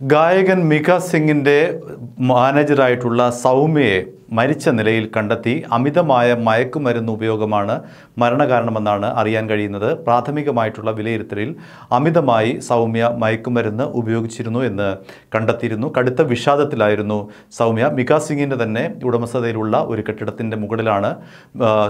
ഗായകൻ മിക സിംഗിന്റെ മാനേജറായിട്ടുള്ള സൗമ്യയെ മരിച്ച നിലയിൽ കണ്ടെത്തി അമിതമായ മയക്കുമരുന്ന് ഉപയോഗമാണ് മരണകാരണമെന്നാണ് അറിയാൻ കഴിയുന്നത്. പ്രാഥമികമായിട്ടുള്ള വിലയിരുത്തലിൽ അമിതമായി സൗമ്യ മയക്കുമരുന്ന് ഉപയോഗിച്ചിരുന്നു എന്ന് കണ്ടെത്തിയിരുന്നു. കടുത്ത വിഷാദത്തിലായിരുന്നു സൗമ്യ. മിക സിംഗിന്റെ തന്നെ ഉടമസ്ഥതയിലുള്ള ഒരു കെട്ടിടത്തിന്റെ മുകളിലാണ്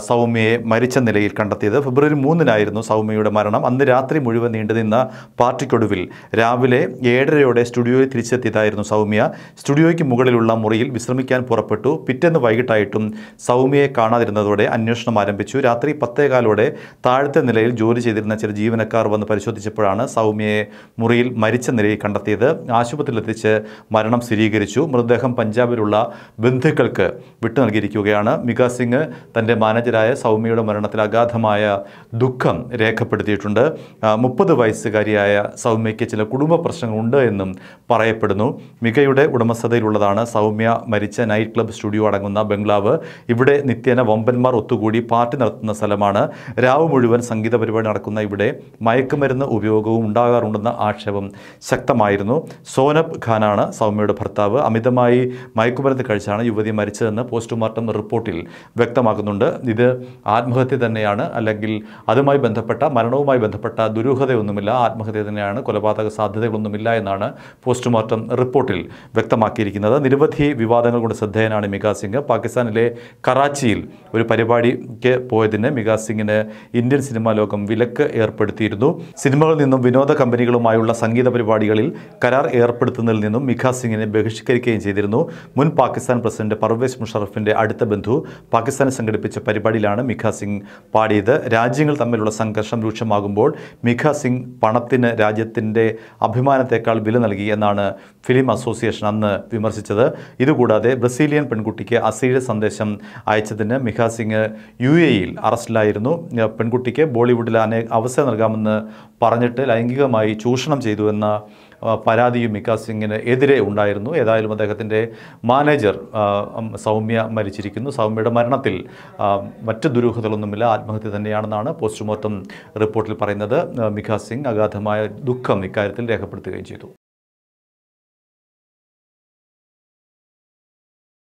സൗമ്യയെ മരിച്ച നിലയിൽ കണ്ടെത്തിയത്. ഫെബ്രുവരി മൂന്നിനായിരുന്നു സൗമ്യയുടെ മരണം. അന്ന് രാത്രി മുഴുവൻ നീണ്ടുനിന്ന പാർട്ടിക്കൊടുവിൽ രാവിലെ ഏഴരയോടെ സ്റ്റുഡിയോയിൽ തിരിച്ചെത്തിയതായിരുന്നു സൗമ്യ. സ്റ്റുഡിയോയ്ക്ക് മുകളിലുള്ള മുറിയിൽ വിശ്രമിക്കാൻ പുറപ്പെട്ടു. പിറ്റേന്ന് വൈകിട്ടായിട്ടും സൗമ്യയെ കാണാതിരുന്നതോടെ അന്വേഷണം ആരംഭിച്ചു. രാത്രി പത്തേകാലോടെ താഴത്തെ നിലയിൽ ജോലി ചെയ്തിരുന്ന ചില ജീവനക്കാർ വന്ന് പരിശോധിച്ചപ്പോഴാണ് സൗമ്യയെ മുറിയിൽ മരിച്ച നിലയിൽ കണ്ടെത്തിയത്. ആശുപത്രിയിലെത്തിച്ച് മരണം സ്ഥിരീകരിച്ചു. മൃതദേഹം പഞ്ചാബിലുള്ള ബന്ധുക്കൾക്ക് വിട്ടു നൽകിയിരിക്കുകയാണ്. മിക സിംഗ് തന്റെ മാനേജരായ സൗമ്യയുടെ മരണത്തിൽ അഗാധമായ ദുഃഖം രേഖപ്പെടുത്തിയിട്ടുണ്ട്. മുപ്പത് വയസ്സുകാരിയായ സൗമ്യയ്ക്ക് ചില കുടുംബ പ്രശ്നങ്ങളുണ്ട് എന്നും പറയപ്പെടുന്നു. മികയുടെ ഉടമസ്ഥതയിലുള്ളതാണ് സൗമ്യ മരിച്ച നൈറ്റ് ക്ലബ് സ്റ്റുഡിയോ അടങ്ങുന്ന ബംഗ്ലാവ്. ഇവിടെ നിത്യേന വമ്പന്മാർ ഒത്തുകൂടി പാർട്ടി നടത്തുന്ന സ്ഥലമാണ്. രാവ് മുഴുവൻ സംഗീത പരിപാടി നടക്കുന്ന ഇവിടെ മയക്കുമരുന്ന് ഉപയോഗവും ഉണ്ടാകാറുണ്ടെന്ന ആക്ഷേപം ശക്തമായിരുന്നു. സോനബ് ഖാനാണ് സൗമ്യയുടെ ഭർത്താവ്. അമിതമായി മയക്കുമരുന്ന് കഴിച്ചാണ് യുവതി മരിച്ചതെന്ന് പോസ്റ്റ്മോർട്ടം റിപ്പോർട്ടിൽ വ്യക്തമാക്കുന്നുണ്ട്. ഇത് ആത്മഹത്യ തന്നെയാണ്. അല്ലെങ്കിൽ അതുമായി ബന്ധപ്പെട്ട മരണവുമായി ബന്ധപ്പെട്ട ദുരൂഹതയൊന്നുമില്ല. ആത്മഹത്യ തന്നെയാണ്. കൊലപാതക സാധ്യതകളൊന്നുമില്ല എന്നാണ് പോസ്റ്റ്മോർട്ടം റിപ്പോർട്ടിൽ വ്യക്തമാക്കിയിരിക്കുന്നത്. നിരവധി വിവാദങ്ങൾ കൊണ്ട് ശ്രദ്ധേയനാണ് മിക സിംഗ് പാകിസ്ഥാനിലെ കറാച്ചിയിൽ ഒരു പരിപാടിക്ക് പോയതിന് മികാസ് സിംഗിന് ഇന്ത്യൻ സിനിമാ ലോകം വിലക്ക് ഏർപ്പെടുത്തിയിരുന്നു. സിനിമകളിൽ നിന്നും വിനോദ കമ്പനികളുമായുള്ള സംഗീത പരിപാടികളിൽ കരാർ ഏർപ്പെടുത്തുന്നതിൽ നിന്നും മികാസ് സിംഗിനെ ബഹിഷ്കരിക്കുകയും ചെയ്തിരുന്നു. മുൻ പാകിസ്ഥാൻ പ്രസിഡന്റ് പർവേസ് മുഷറഫിന്റെ അടുത്ത ബന്ധു പാകിസ്ഥാൻ സംഘടിപ്പിച്ച പരിപാടിയിലാണ് മിഖ സിംഗ് പാടിയത്. രാജ്യങ്ങൾ തമ്മിലുള്ള സംഘർഷം രൂക്ഷമാകുമ്പോൾ മിഖ സിംഗ് പണത്തിന് രാജ്യത്തിന്റെ അഭിമാനത്തെക്കാൾ വില നൽകി എന്നാണ് ഫിലിം അസോസിയേഷൻ അന്ന് വിമർശിച്ചത്. ഇതുകൂടാതെ ബ്രസീലിയൻ പെൺകുട്ടിക്ക് അശ്ലീല സന്ദേശം അയച്ചതിന് മിഖാ സിംഗ് യു എയിൽ അറസ്റ്റിലായിരുന്നു പെൺകുട്ടിക്ക് ബോളിവുഡിൽ അനേ അവസരം നൽകാമെന്ന് പറഞ്ഞിട്ട് ലൈംഗികമായി ചൂഷണം ചെയ്തുവെന്ന പരാതിയും മിക്ക സിംഗിന് എതിരെ ഉണ്ടായിരുന്നു. ഏതായാലും അദ്ദേഹത്തിന്റെ മാനേജർ സൗമ്യ മരിച്ചിരിക്കുന്നു. സൗമ്യയുടെ മരണത്തിൽ മറ്റ് ദുരൂഹതകളൊന്നുമില്ല. ആത്മഹത്യ തന്നെയാണെന്നാണ് പോസ്റ്റ്മോർട്ടം റിപ്പോർട്ടിൽ പറയുന്നത്. മിഖാ സിംഗ് അഗാധമായ ദുഃഖം ഇക്കാര്യത്തിൽ രേഖപ്പെടുത്തുകയും ചെയ്തു.